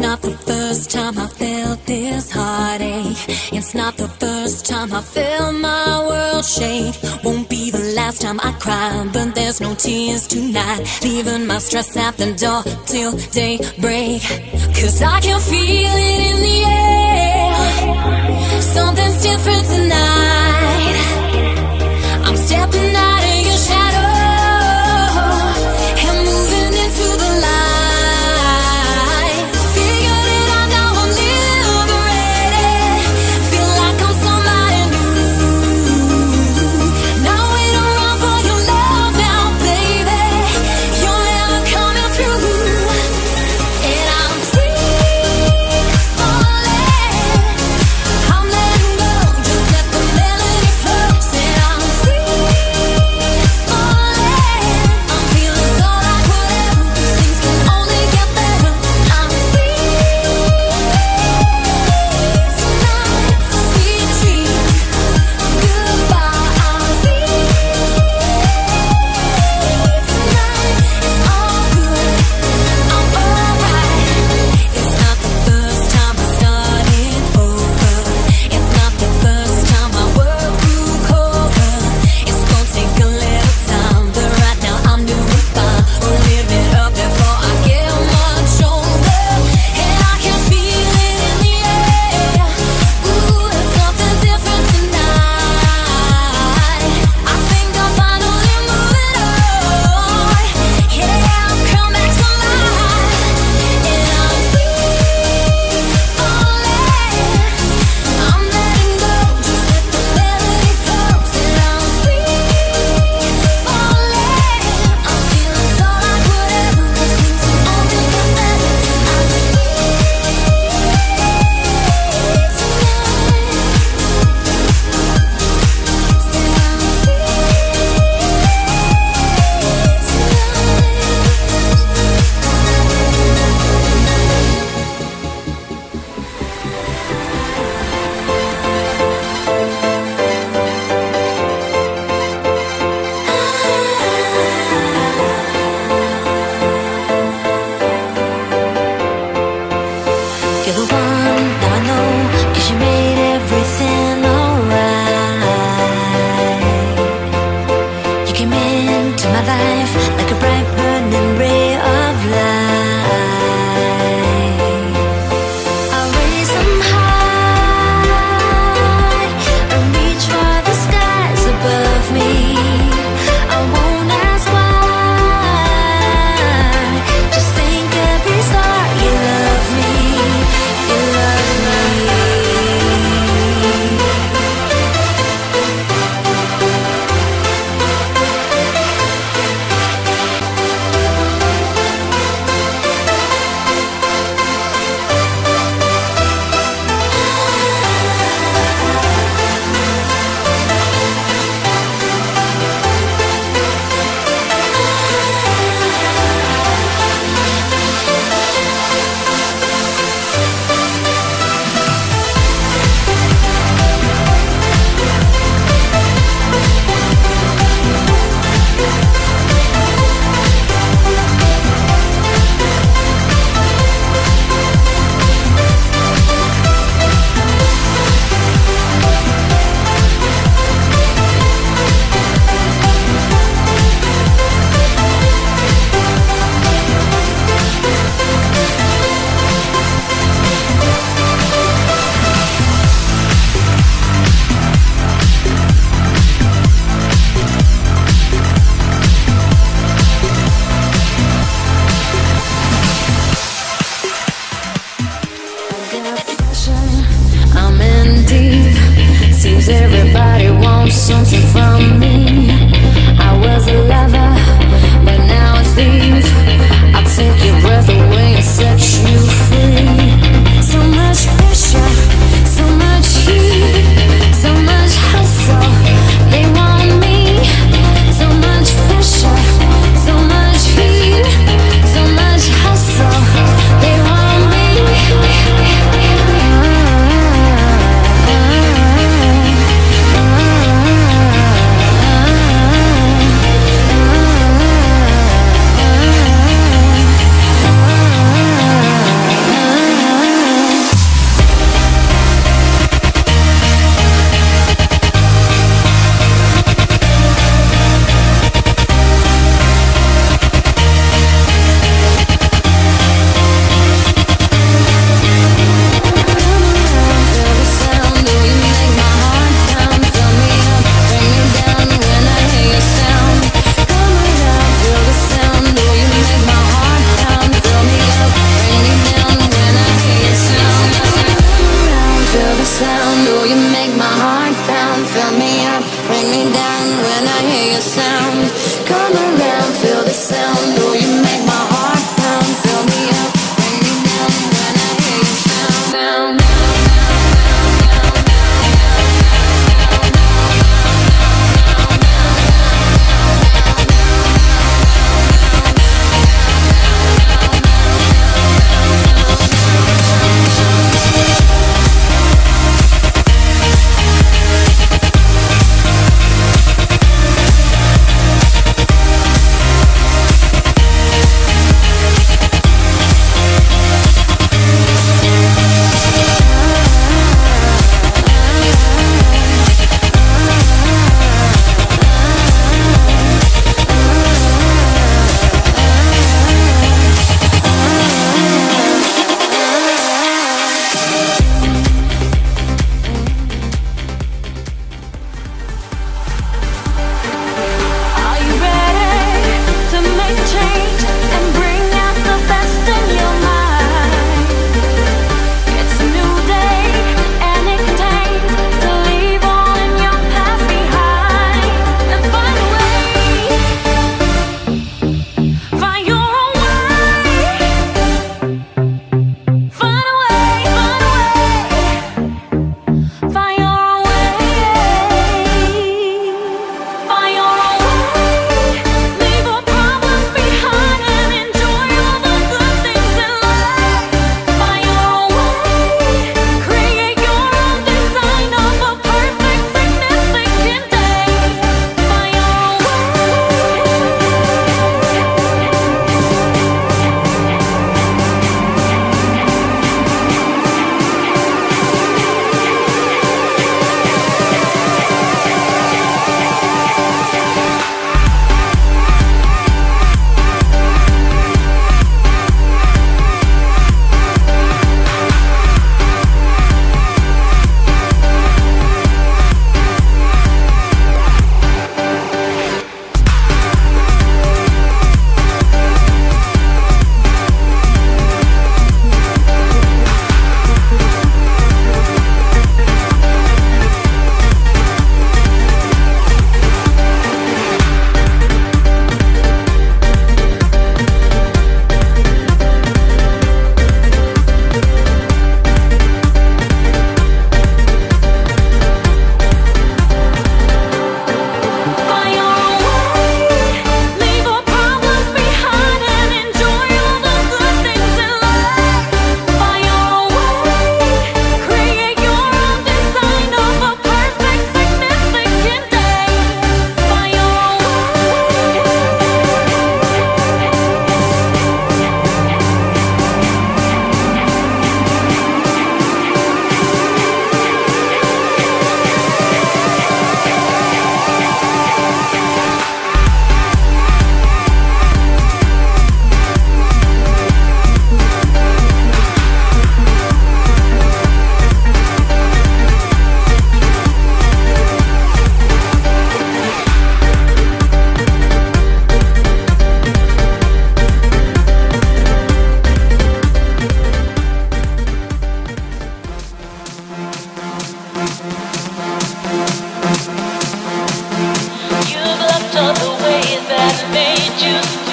not the first time I felt this heartache. It's not the first time I felt my world shake. Won't be the last time I cry, but there's no tears tonight. Leaving my stress at the door till daybreak. Cause I can feel it in the air. Something's different tonight. bye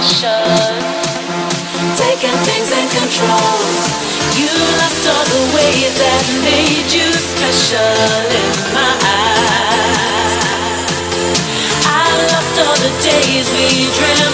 pressure. Taking things in control. You lost all the ways that made you special in my eyes. I lost all the days we dreamed.